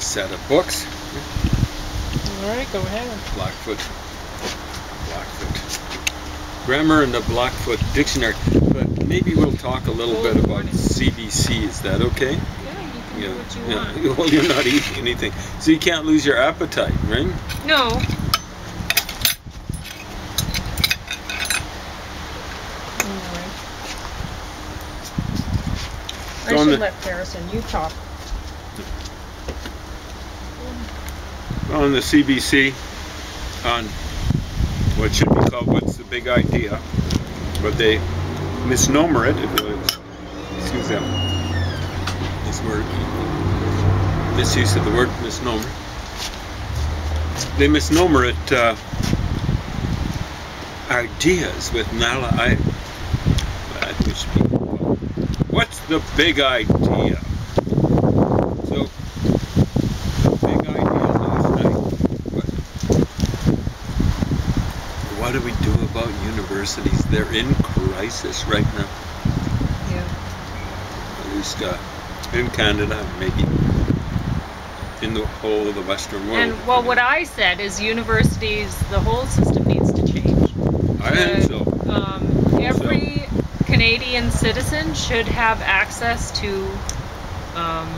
set of books. All right, go ahead. Blackfoot. Blackfoot. Grammar and the Blackfoot Dictionary. But maybe we'll talk a little bit about. CBC. Is that okay? Yeah, you can do what you yeah. want. Well, you're not eating anything, so you can't lose your appetite, right? No. I should the- let Harrison, you talk. On the CBC, on what should be called "What's the Big Idea," but they misnomer it. Excuse them, this word, misuse of the word misnomer. They misnomer it uh, ideas with Nahlah Ayed. Call. What's the big idea? So, the big idea last night. What, what do we do about universities? They're in crisis right now. Yeah. At least uh, in Canada, maybe in the whole of the Western world. And well, what I said is universities, the whole system needs to change. I think so. Um, every Canadian citizen should have access to um,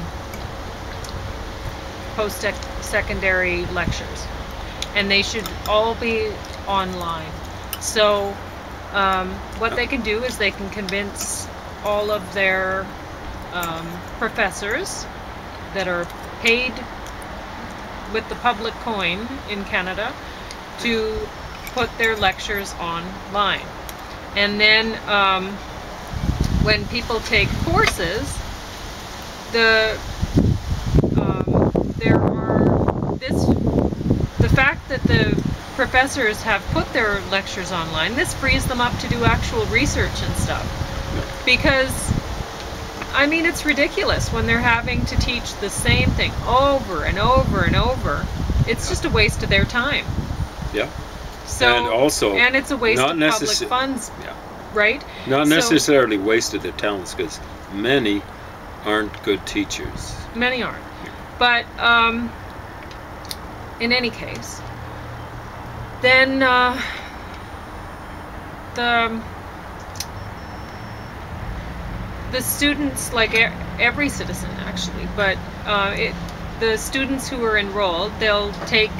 post-secondary lectures, and they should all be online. So, um, what they can do is they can convince all of their um, professors that are paid with the public coin in Canada to put their lectures online. And then um, when people take courses, the um, there are this the fact that the professors have put their lectures online. This frees them up to do actual research and stuff because. I mean, it's ridiculous when they're having to teach the same thing over and over and over. It's just a waste of their time. Yeah. So and also, and it's a waste not of public funds, yeah, right? not So- necessarily wasted their talents because many aren't good teachers. Many aren't. But um, in any case, then uh, the the students, like every citizen actually, but uh, it, the students who are enrolled, they'll take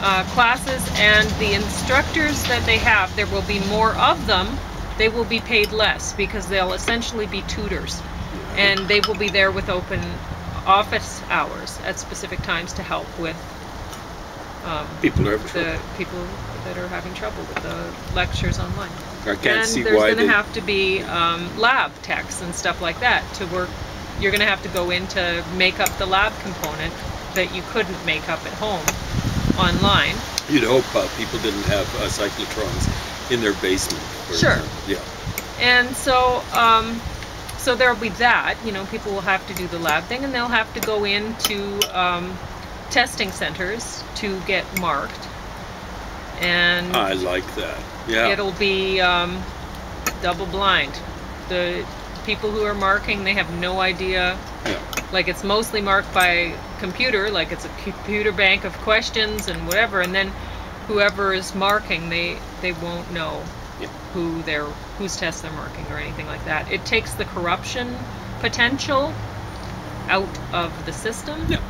uh, classes, and the instructors that they have, there will be more of them. They will be paid less because they'll essentially be tutors, and they will be there with open office hours at specific times to help with um, People are. the people that are having trouble with the lectures online. I can't and see there's why going to have to be um, lab techs and stuff like that to work. You're going to have to go in to make up the lab component that you couldn't make up at home online. You'd hope uh, people didn't have uh, cyclotrons in their basement. for Sure. example. Yeah. And so, um, so there'll be that. You know, people will have to do the lab thing, and they'll have to go into um, testing centers to get marked. And I like that. Yeah. it'll be um, double blind. The people who are marking, they have no idea. Yeah. Like it's mostly marked by computer, like it's a computer bank of questions and whatever, and then whoever is marking, they they won't know Yeah. who they're whose test they're marking or anything like that. It takes the corruption potential out of the system. Yeah.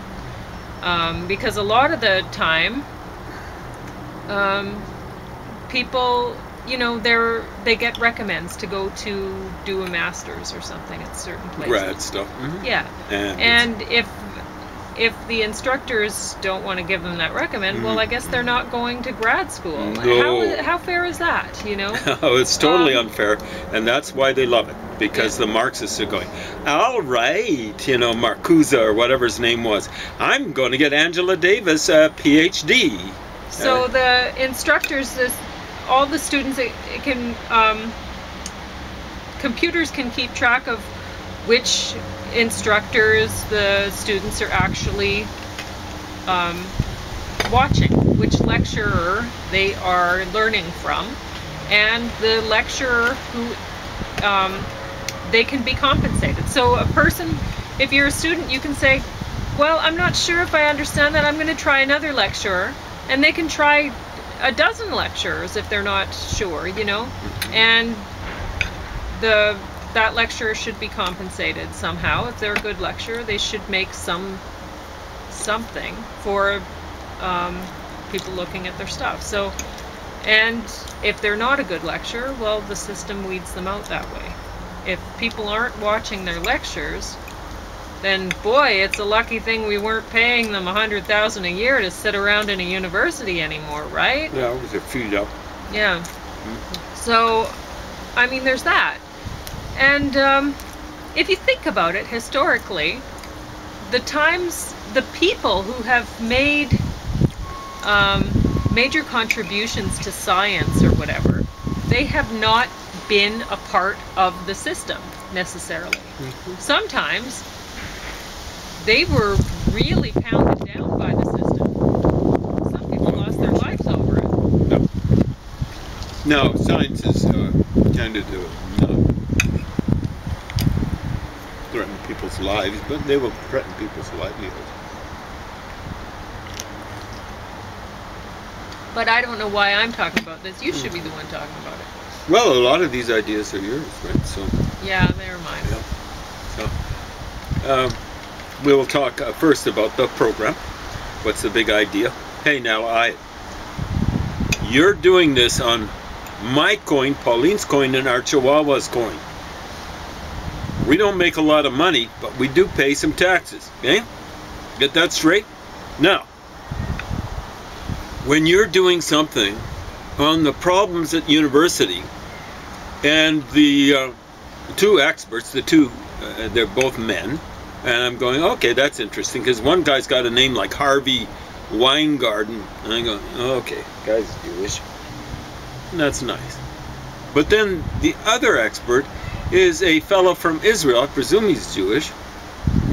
Um, because a lot of the time, um, people, you know, they're they get recommends to go to do a master's or something at certain places. Grad stuff. mhm. Yeah. And, And if if the instructors don't want to give them that recommend, well, I guess they're not going to grad school. How, No. how fair is that? You know? Oh, it's totally Um, unfair, and that's why they love it because the Marxists are going, all right, you know, Marcuse or whatever his name was. I'm going to get Angela Davis a PhD. So Uh, the instructors, this, all the students, it, it can um, computers can keep track of which instructors the students are actually um, watching, which lecturer they are learning from, and the lecturer who um, they can be compensated. So a person, if you're a student, you can say, Well, I'm not sure if I understand that. I'm going to try another lecturer, and they can try a dozen lecturers if they're not sure, you know. And the that lecturer should be compensated somehow. If they're a good lecturer, they should make some something for um, people looking at their stuff. So, and if they're not a good lecturer, well, the system weeds them out that way. If people aren't watching their lectures, then boy, it's a lucky thing we weren't paying them a hundred thousand a year to sit around in a university anymore, right? Yeah, with their feet up. Yeah. So, I mean, there's that. And um, if you think about it historically, the times, the people who have made um, major contributions to science or whatever, they have not been a part of the system necessarily. Sometimes they were really pounded down by the system. Some people lost their lives over it. No, science is uh, tended to not threaten people's lives, but they will threaten people's livelihoods. But I don't know why I'm talking about this. You should be the one talking about it. Well, a lot of these ideas are yours, right? So, Yeah, they're mine. yeah. So, um, we will talk uh, first about the program. What's the big idea? Hey, now I, you're doing this on my coin, Pauline's coin, and our Chihuahua's coin. We don't make a lot of money, but we do pay some taxes. Okay? Get that straight? Now, when you're doing something on the problems at university, and the uh, two experts, the two, uh, they're both men, and I'm going, okay, that's interesting, because one guy's got a name like Harvey Weingarten, and I go, okay, guy's Jewish. That's nice. But then the other expert is a fellow from Israel, I presume he's Jewish,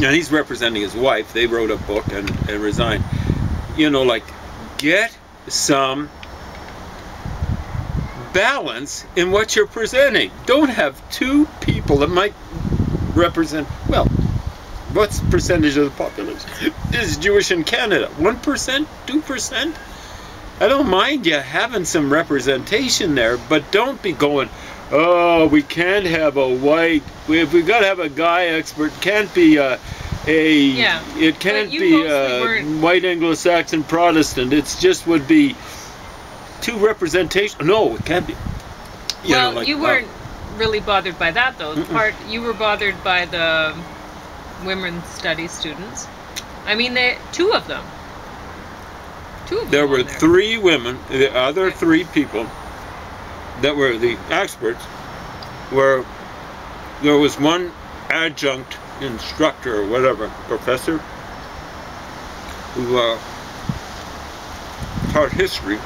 and he's representing his wife. They wrote a book and, and resigned. You know, like, get some balance in what you're presenting. Don't have two people that might represent, well, what's percentage of the population is Jewish in Canada? 1%? 2%? I don't mind you having some representation there, but don't be going, oh, we can't have a white, if we got to have a guy expert, can't be a, a Yeah, it can't be a weren't- white Anglo-Saxon Protestant. It's just would be too representation. No, it can't be. You well, know, like, you uh, weren't really bothered by that though. The Mm-mm. part you were bothered by the women's studies students. I mean, they two of them. Two of them. There were there. three women. The other three people that were the experts were there was one adjunct instructor or whatever professor who uh, taught history,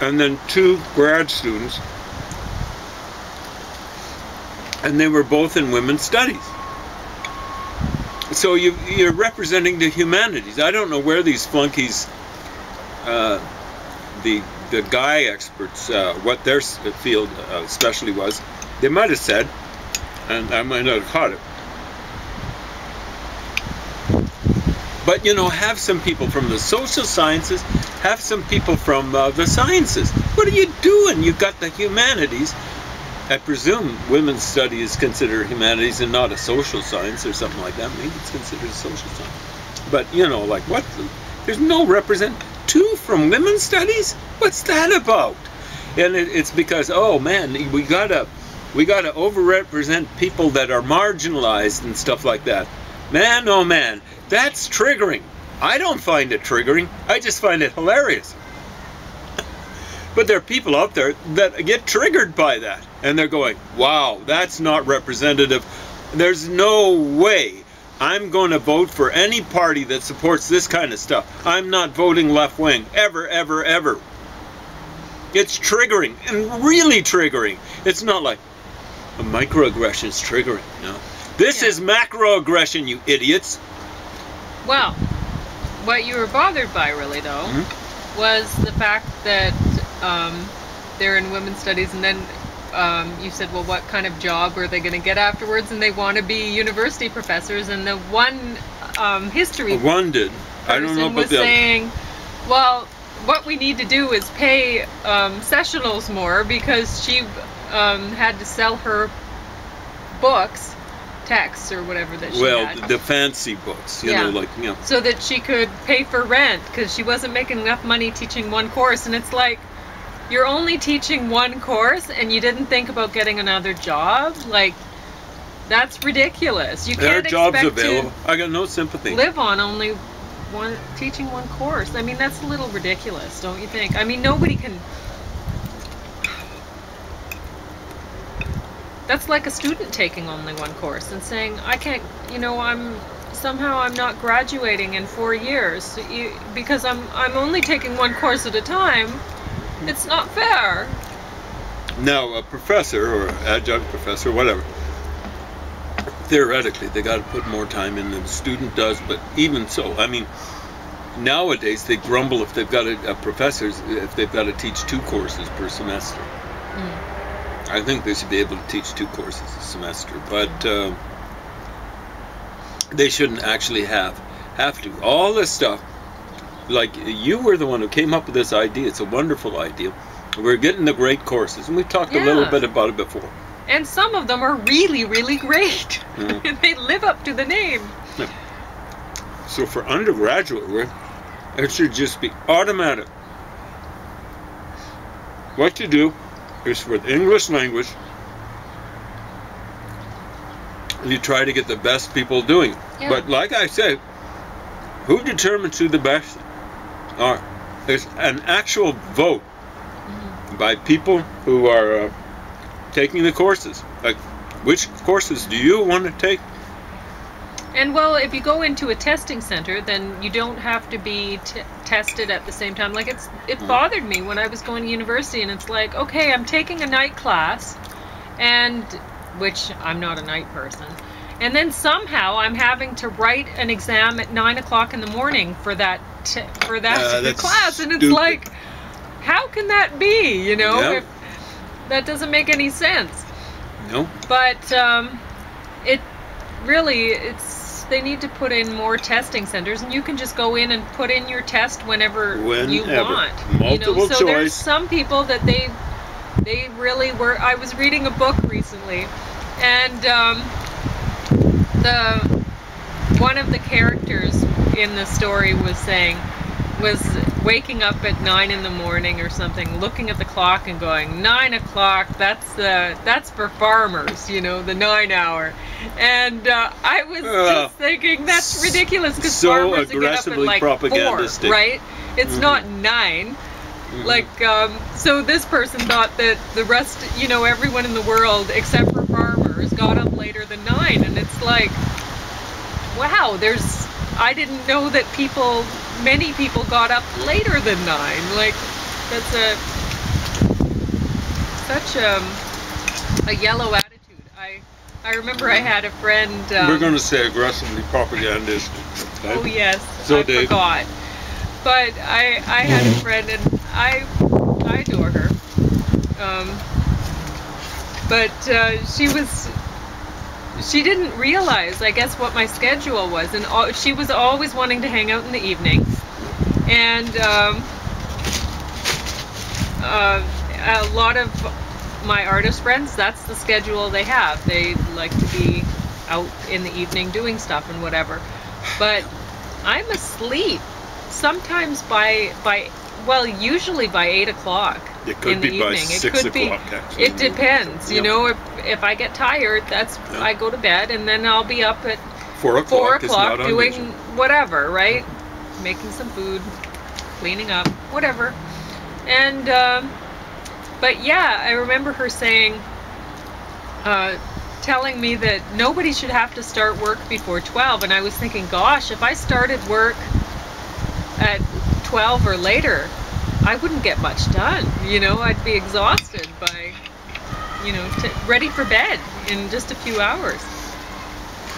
and then two grad students, and they were both in women's studies. So you, you're representing the humanities. I don't know where these flunkies uh, the the guy experts uh, what their field uh, specialty was. They might have said, and I might not have caught it. But you know, have some people from the social sciences, have some people from uh, the sciences. What are you doing? You've got the humanities. I presume women's study is considered humanities and not a social science or something like that. Maybe it's considered a social science. But you know, like what? There's no represent two from women's studies. What's that about? And it, it's because oh man, we gotta we gotta overrepresent people that are marginalized and stuff like that. Man, oh man, that's triggering. I don't find it triggering. I just find it hilarious. But there are people out there that get triggered by that. And they're going, wow, that's not representative. There's no way I'm going to vote for any party that supports this kind of stuff. I'm not voting left wing. Ever, ever, ever. It's triggering and really triggering. It's not like a microaggression is triggering. No. This Yeah. is macroaggression, you idiots. Well, what you were bothered by, really, though, Mhm. was the fact that um, they're in women's studies, and then um, you said, well, what kind of job are they going to get afterwards? And they want to be university professors. And the one um, history One did. I don't know about was saying, well, what we need to do is pay um, sessionals more because she um, had to sell her books, texts or whatever that she Well, had, the, the fancy books, you Yeah. know, like you know. so that she could pay for rent because she wasn't making enough money teaching one course. And it's like, you're only teaching one course and you didn't think about getting another job? Like, that's ridiculous. You There can't jobs expect to available. I got no sympathy. live on only one teaching one course. I mean, that's a little ridiculous, don't you think? I mean, nobody can. That's like a student taking only one course and saying, "I can't," you know, I'm somehow I'm not graduating in four years you, because I'm I'm only taking one course at a time. It's not fair. Now, a professor or adjunct professor, whatever, theoretically, they got to put more time in than the student does. But even so, I mean, nowadays they grumble if they've got a, a uh, professors if they've got to teach two courses per semester. Hmm. I think they should be able to teach two courses a semester, but hmm. uh, they shouldn't actually have have to. All this stuff, like you were the one who came up with this idea. It's a wonderful idea. We're getting the great courses, and we talked a little bit about it before. And some of them are really, really great. Mm. they live up to the name. So for undergraduate work, it should just be automatic. What you do is for the English language, you try to get the best people doing it. Yeah. But like I said, who determines who the best are? There's an actual vote by people who are uh, taking the courses. Like, which courses do you want to take? And well, if you go into a testing center, then you don't have to be t- tested at the same time. Like it's it Mm. bothered me when I was going to university, and it's like, okay, I'm taking a night class, and which I'm not a night person, and then somehow I'm having to write an exam at nine o'clock in the morning for that t- for that Uh, class, and it's stupid. like, how can that be? You know, Yeah. if that doesn't make any sense No. but um, it really it's they need to put in more testing centers and you can just go in and put in your test whenever, you Whenever. want you know Multiple so there's some people that they they really were i was reading a book recently and um, the one of the characters in the story was saying was waking up at nine in the morning or something, looking at the clock and going, nine o'clock. That's the that's for farmers, you know, the nine hour. And uh, I was Ugh. just thinking that's ridiculous because So farmers get up at aggressively like four, propagandistic. right? It's Mhm. not 9 Mhm. Like, um, so this person thought that the rest, you know, everyone in the world except for farmers got up later than nine, and it's like, wow, there's. I didn't know that people, many people got up later than nine. Like, that's a such a a yellow attitude. I I remember I had a friend. Um, We're going to say aggressively propagandistic. okay? Oh yes, So I Dave- forgot. But I I had a friend and I I adore her. Um, but uh, she was she didn't realize I guess what my schedule was, and all, she was always wanting to hang out in the evening, and um, uh, a lot of my artist friends that's the schedule they have. They like to be out in the evening doing stuff and whatever. But I'm asleep sometimes by by well usually by eight o'clock It could in the be by evening. six it could be. o'clock, actually. It depends. You know, if if I get tired, that's Yeah. I go to bed and then I'll be up at Four o'clock, four o'clock doing unusual. whatever, right? Making some food, cleaning up, whatever. And um, but yeah, I remember her saying, uh, telling me that nobody should have to start work before twelve, and I was thinking, gosh, if I started work at twelve or later, I wouldn't get much done. You know, I'd be exhausted by, you know, t- ready for bed in just a few hours.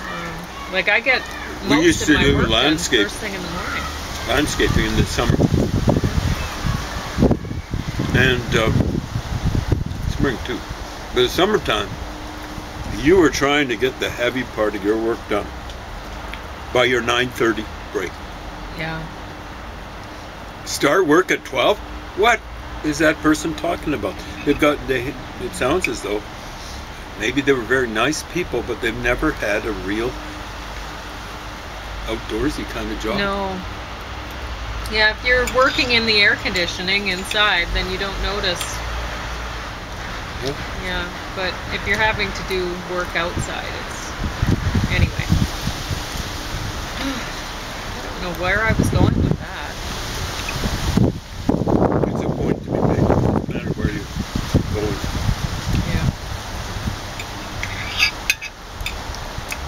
Um, like I get We most used of to my do work done landscape. first thing in the morning. landscaping in the summer. And uh, spring too. But the summertime, you were trying to get the heavy part of your work done. by your 9:30 break. Yeah. Start work at 12? What is that person talking about? They've got they it sounds as though maybe they were very nice people, but they've never had a real outdoorsy kind of job. No. Yeah, if you're working in the air conditioning inside, then you don't notice. Yeah. Yeah, but if you're having to do work outside, it's anyway. I don't know where I was going with that. It's a point to be made, no matter where you're going. Yeah.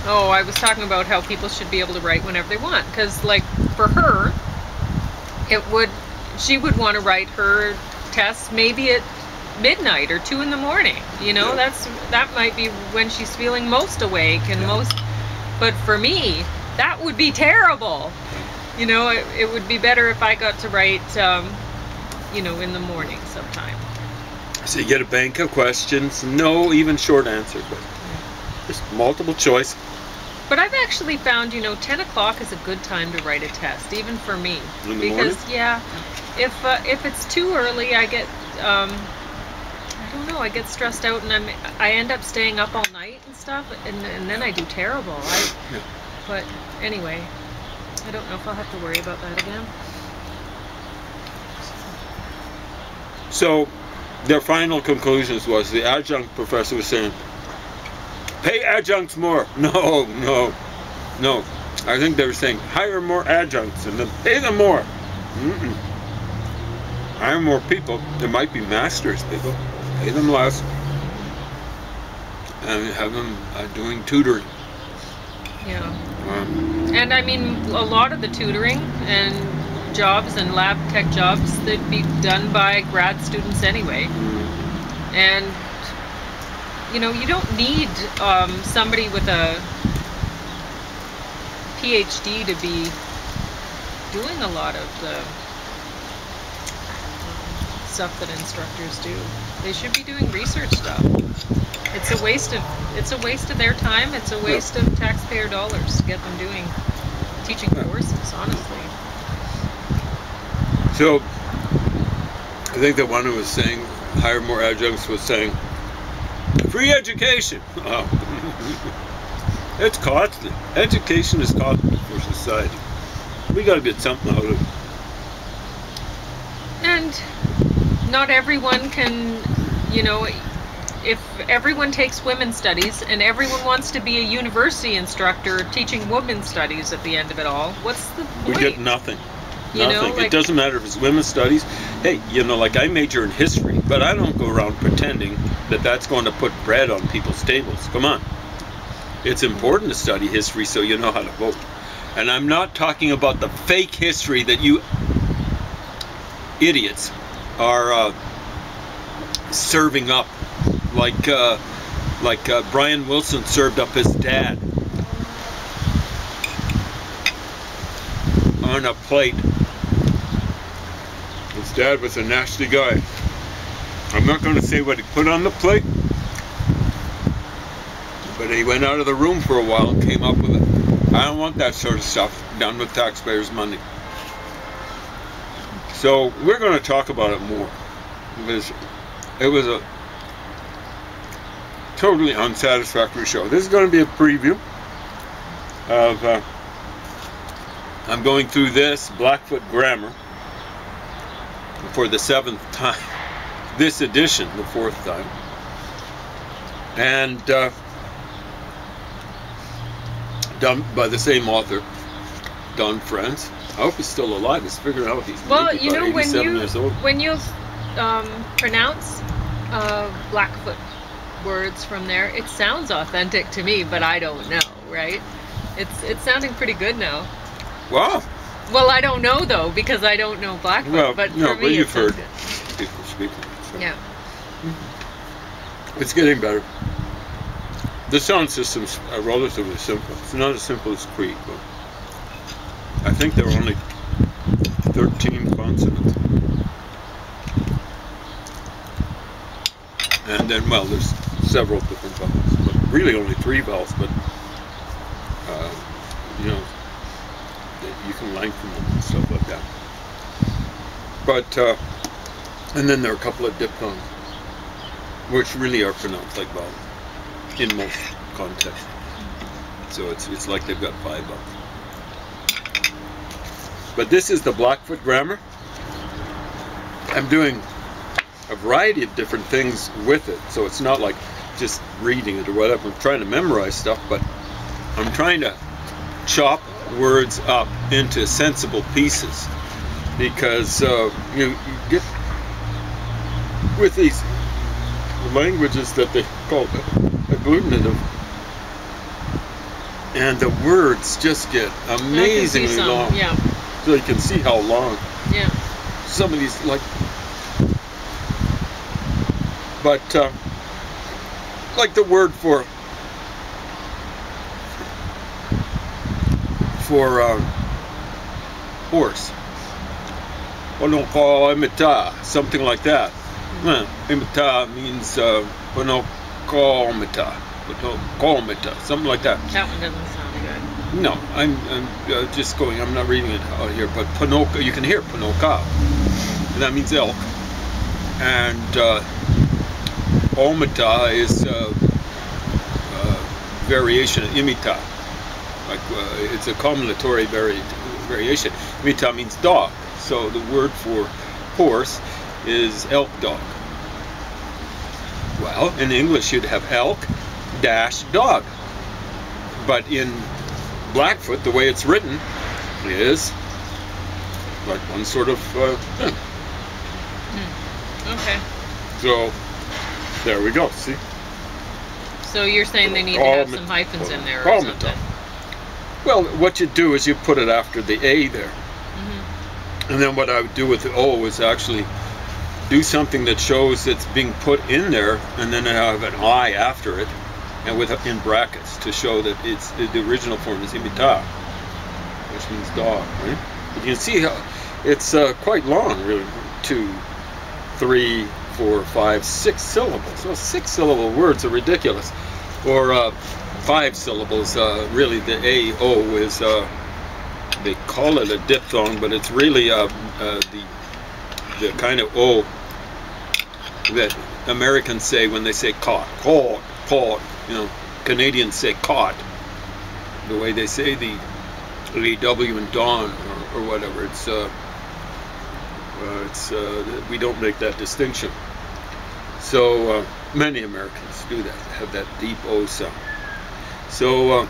Oh, I was talking about how people should be able to write whenever they want. Because, like, for her, it would, she would want to write her test maybe at midnight or two in the morning. You know, Yeah. that's that might be when she's feeling most awake and Yeah. most. But for me, that would be terrible. You know, it, it would be better if I got to write, um, you know, in the morning sometime. So you get a bank of questions, no even short answer questions. Just multiple choice. But I've actually found, you know, 10 o'clock is a good time to write a test, even for me. Because, morning? yeah, if uh, if it's too early, I get, um, I don't know, I get stressed out and I'm, I end up staying up all night and stuff, and, and then I do terrible. I, Yeah. But anyway, I don't know if I'll have to worry about that again. So their final conclusions was the adjunct professor was saying, pay adjuncts more. No, no, no. I think they were saying hire more adjuncts and then pay them more. Mm-mm. Hire more people. There might be masters people. Pay them less. And have them uh, doing tutoring. Yeah. Um, And I mean, a lot of the tutoring and jobs and lab tech jobs, they'd be done by grad students anyway. mm, and you know you don't need um, somebody with a phd to be doing a lot of the um, stuff that instructors do. They should be doing research stuff. It's a waste of it's a waste of their time. It's a waste of taxpayer dollars to get them doing teaching Yeah. courses honestly. So, I think the one who was saying hire more adjuncts was saying free education. Oh. it's costly. Education is costly for society. We got to get something out of it. And not everyone can, you know, if everyone takes women's studies and everyone wants to be a university instructor teaching women's studies at the end of it all, what's the point? We get nothing. You know, Nothing. like- it doesn't matter if it's women's studies. Hey, you know, like I major in history, but I don't go around pretending that that's going to put bread on people's tables. Come on. It's important to study history so you know how to vote. And I'm not talking about the fake history that you idiots are uh, serving up, like uh, like uh, Brian Wilson served up his dad on a plate. His dad was a nasty guy. I'm not going to say what he put on the plate, but he went out of the room for a while and came up with it. I don't want that sort of stuff done with taxpayers' money. So we're going to talk about it more it was a totally unsatisfactory show. This is going to be a preview of. Uh, I'm going through this Blackfoot Grammar for the seventh time. This edition, the fourth time. And uh, done by the same author, Don Frantz. I hope he's still alive. He's figuring out if he's well, you know when you years old. when you um, pronounce uh, Blackfoot words from there, it sounds authentic to me, but I don't know, right? It's it's sounding pretty good now. Wow. Well, I don't know though because I don't know Blackfoot, Well, but no, for but me you've heard. People speaking. so. Yeah. It's getting better. The sound systems are relatively simple. It's not as simple as Cree, but I think there are only 13 consonants. And then, well, there's several different vowels, but really only three vowels, but, uh, you know, and lengthen them and stuff like that. But uh, and then there are a couple of diphthongs, which really are pronounced like vowels in most contexts. So it's it's like they've got five vowels. But this is the Blackfoot grammar. I'm doing a variety of different things with it, so it's not like just reading it or whatever. I'm trying to memorize stuff, but I'm trying to chop words up into sensible pieces because uh, you, you get with these languages that they call agglutinative and the words just get amazingly long Yeah. so you can see how long Yeah. some of these like but uh, like the word for for uh, horse Ponokomita, something like that imita means uh, Ponokomita Ponokomita, something like that That one doesn't sound good. no, I'm, I'm uh, just going. I'm not reading it out here, but Panoka. You can hear Panoka, and that means elk. And uh, Omita is uh, uh, variation of imita. Like uh, it's a combinatory vari- variation. Imita means dog, so the word for horse is elk dog. Well, in English you'd have elk dash dog, but in Blackfoot, the way it's written, is like one sort of. Uh, thing. Okay. so there we go. See, So you're saying they need to have some hyphens in there or something? Well, what you do is you put it after the A there, hmm and then what I would do with the O is actually do something that shows it's being put in there, and then I have an I after it, and with in brackets to show that it's the original form is imita, which means dog, right? But you can see how it's uh, quite long, really, two, three, four, five, six syllables. So six syllable words are ridiculous, or uh, five syllables. Uh, really, the A O is uh, they call it a diphthong, but it's really uh, uh, the the kind of O that Americans say when they say caught, caught, caught. You know, Canadians say caught. The way they say the the W in dawn or, or whatever. It's uh, it's uh, we don't make that distinction. So many Americans do that, have that deep O sound. So uh,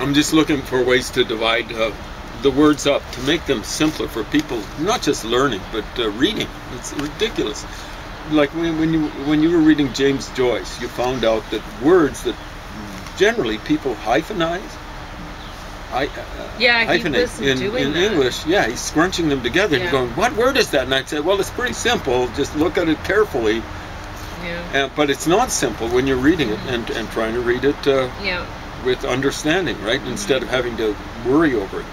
I'm just looking for ways to divide uh, the words up to make them simpler for people, not just learning but uh, reading. It's ridiculous. Like when, when you when you were reading James Joyce, you found out that words that generally people hyphenize. I, uh, Yeah, he hyphenate in, in that. English. Yeah, he's scrunching them together. And Yeah. you're going, what word is that? And I'd say, well, it's pretty simple. Just look at it carefully. Yeah. Uh, but it's not simple when you're reading it and, and trying to read it uh, Yeah. with understanding, right? Instead of having to worry over it.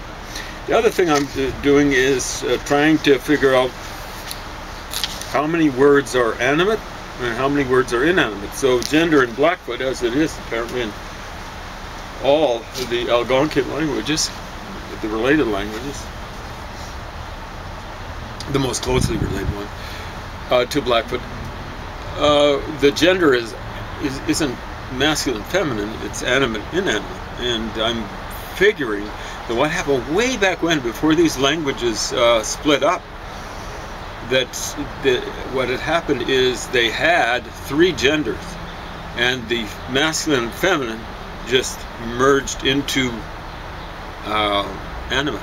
The other thing I'm uh, doing is uh, trying to figure out how many words are animate and how many words are inanimate. So gender in Blackfoot, as it is apparently in all the Algonquin languages, the related languages, the most closely related one uh, to Blackfoot, uh, the gender is, is isn't masculine, feminine. It's animate, inanimate, and I'm figuring that what happened way back when, before these languages uh, split up, that the, what had happened is they had three genders, and the masculine and feminine just merged into uh, animate.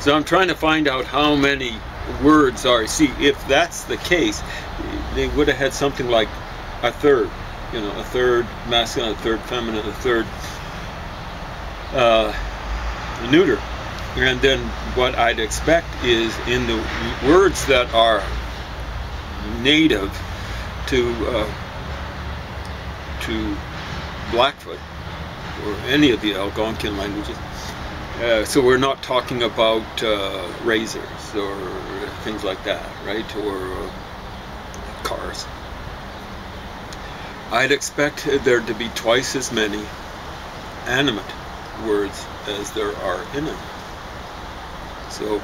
So I'm trying to find out how many words are. See, if that's the case, they would have had something like a third, you know, a third masculine, a third feminine, a third uh, neuter. And then what I'd expect is in the words that are native to uh, to Blackfoot or any of the Algonquin languages. Uh, so we're not talking about uh, razors or things like that, right? Or uh, cars. I'd expect there to be twice as many animate words as there are in it. So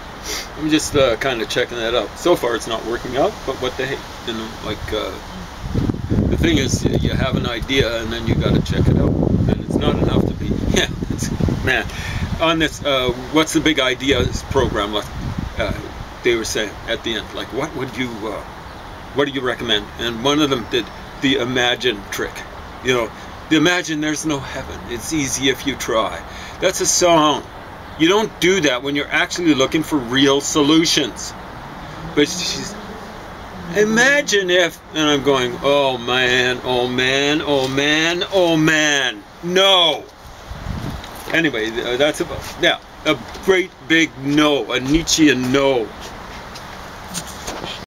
I'm just uh, kind of checking that out. So far, it's not working out, but what the heck? You know, like uh, the thing is, you have an idea and then you got to check it out, and it's not enough to be yeah. man, on this, uh, what's the big ideas program? Uh, they were saying at the end, like, what would you, uh, what do you recommend? And one of them did the imagine trick. You know, the imagine there's no heaven. It's easy if you try. That's a song. You don't do that when you're actually looking for real solutions. But she's, imagine if, and I'm going, oh man, oh man, oh man, oh man, no. Anyway, uh, that's about, yeah, a great big no, a Nietzschean no.